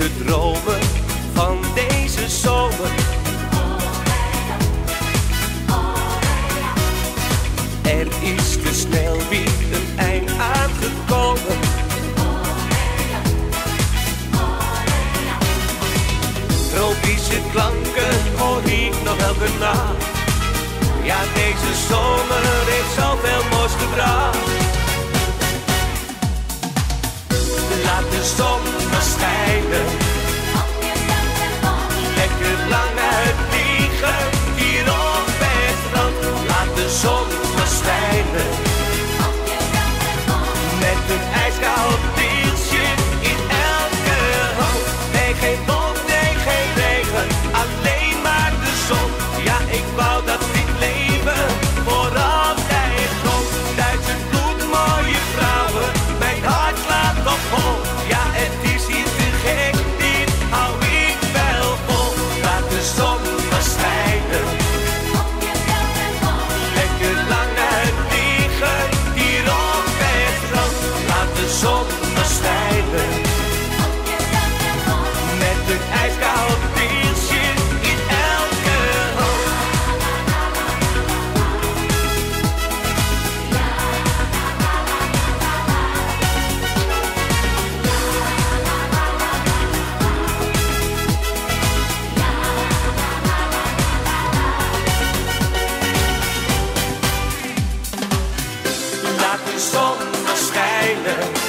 De dromen van deze zomer. Er is te snel weer een eind aangekomen. Tropische klanken hoor ik nog elke nacht. Ja, deze zomer heeft zoveel moois gebracht. Laat de zomer. Lekker lang uit liggen hier op het strand. Laat de zon verschijnen. schijnen.